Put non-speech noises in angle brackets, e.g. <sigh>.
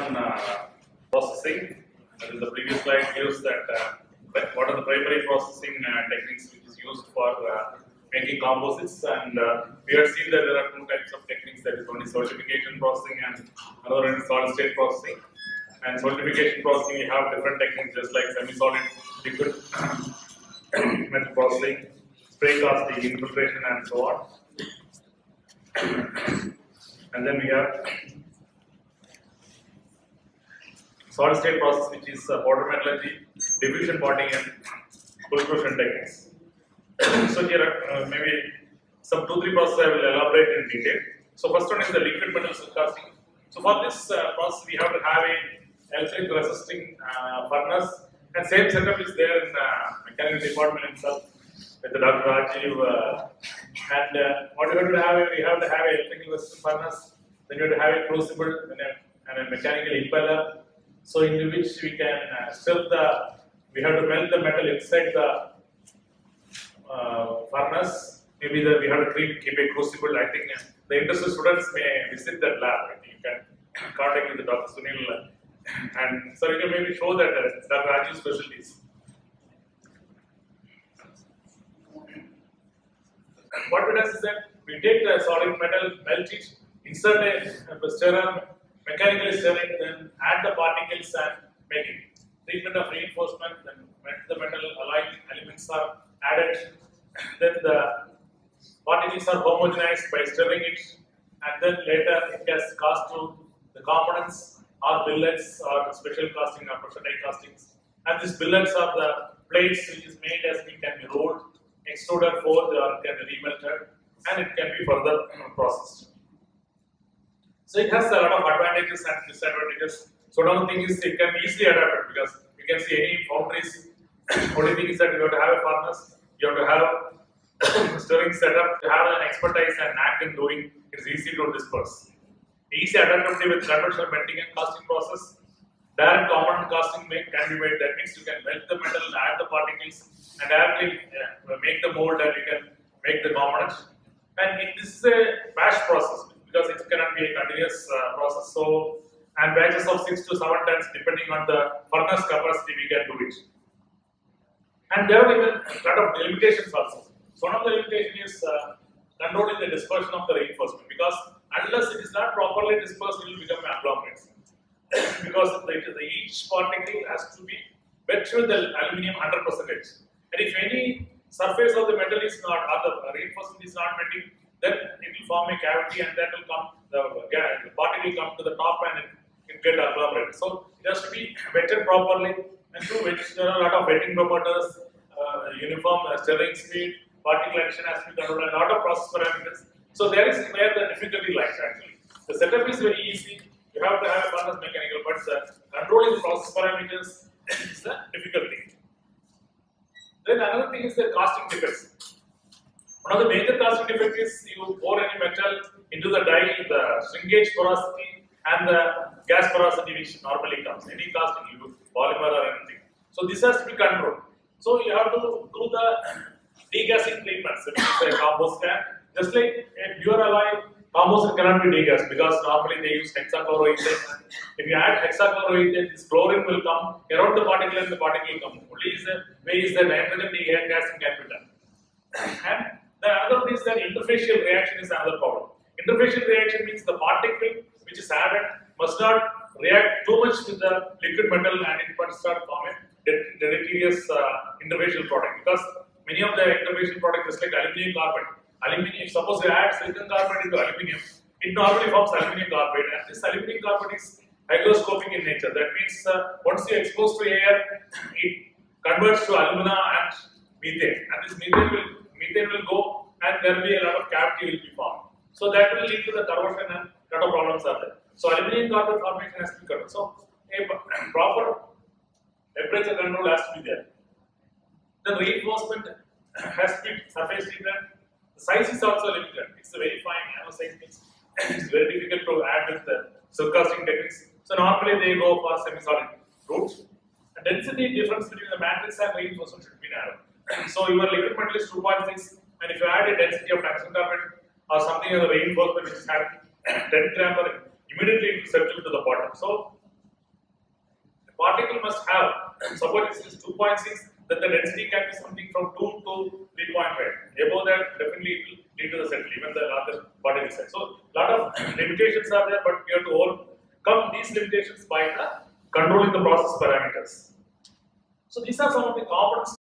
on uh, processing. in the previous slide gives that uh, what are the primary processing uh, techniques which is used for making composites and uh, we have seen that there are two types of techniques that is one is solidification processing and another one is solid state processing. And solidification processing we have different techniques just like semi-solid, liquid <coughs> metal processing, spray casting, infiltration and so on. <coughs> and then we have solid state process which is uh, powder metallurgy, diffusion bonding and pulverization techniques. so here uh, maybe some two three processes I will elaborate in detail. So first one is the liquid metal casting. So for this uh, process we have to have a electric resisting uh, furnace and same setup is there in uh, mechanical department itself with the Dr. Rajiv uh, and what you have to have we have to have a electrical resisting furnace then you have to have a crucible and a, and a mechanical impeller so in which we can uh, the we have to melt the metal inside the uh, furnace. Maybe the, we have to keep, keep a crucible. I think the interested students may visit that lab. You can contact with the Dr. Sunil uh, and so you can maybe show that uh, Dr. Rajiv's specialties. What it does is that we take the solid metal, melt it, insert a, a stirrer, mechanically stir it, then add the particles and make it. Treatment of reinforcement, then when the metal alloy elements are added, <coughs> then the particles are homogenized by stirring it, and then later it gets cast to the components or billets or special casting or pressure castings. And these billets are the plates which is made as it can be rolled, extruded forged or can be remelted, and it can be further processed. So it has a lot of advantages and disadvantages. So one thing is it can be easily adapted because you can see any foundries. Only thing is that you have to have a furnace, you have to have <coughs> stirring setup, you have an expertise and knack in doing. It's easy to disperse. Easy adaptability with conventional melting and casting process. Direct common casting make, can be made. That means you can melt the metal, add the particles, and directly uh, make the mold, and you can make the components. And it, this is a batch process because it cannot be a continuous uh, process. So, and batches of six to seven tons, depending on the furnace capacity, we can do it. And there are even a lot of limitations also. So one of the limitations is uh, controlling the dispersion of the reinforcement because unless it is not properly dispersed, it will become agglomerates. <coughs> because the, each particle has to be wet with the aluminium 100 percentage. And if any surface of the metal is not, or the reinforcement is not meeting, then it will form a cavity and that will come, the, the particle will come to the top and it, it get agglomerated. So it has to be wetted properly and through which there are a lot of wetting promoters, uh, uniform uh, stirring speed, particle addition has to be controlled, a lot of process parameters. So there is where the difficulty lies actually. The setup is very easy. You have to have a furnace mechanical, but controlling process parameters <coughs> is the difficulty. Then another thing is the casting defects. One of the major casting defects is you pour any metal into the die, the shrinkage porosity and the gas porosity which normally comes. Any casting you do, polymer or anything. So this has to be controlled. So you have to do the degassing treatments. It is a composite can. Just like a pure alloy, composite cannot be degassed because normally they use hexachloroethane. If you add hexachloroethane, this chlorine will come around the particle and the particle will come. Only is the way is the nitrogen degassing can be done. Is that interfacial reaction is another problem. Interfacial reaction means the particle which is added must not react too much with the liquid metal and it must start forming deleterious uh, interfacial product because many of the interfacial products is like aluminum carbide. Aluminum, suppose you add silicon carbide into aluminum, it normally forms aluminum carbide and this aluminum carbide is hygroscopic in nature. That means uh, once you expose to air, it converts to alumina and methane and this methane will methane will go and there will be a lot of cavity will be formed. So that will lead to the corrosion and lot of problems are there. So aluminum carbide formation has to be controlled. So a proper temperature control has to be there. The reinforcement has to be surface treatment. The size is also limited. It's a very fine nano size. <coughs> It's very difficult to add with the stir casting techniques. So normally they go for semi-solid routes. The density difference between the matrix and reinforcement should be narrow. <coughs> so your liquid metal is 2.6 and if you add a density of tungsten carbide or something as a reinforcement which is having 10 gram per immediately it will settle to the bottom. So the particle must have, suppose it is 2.6, then the density can be something from 2 to 3.5. Above that, definitely it will lead to the settle, even the larger particle size. So, lot of limitations are there, but we have to overcome these limitations by the controlling the process parameters. So, these are some of the components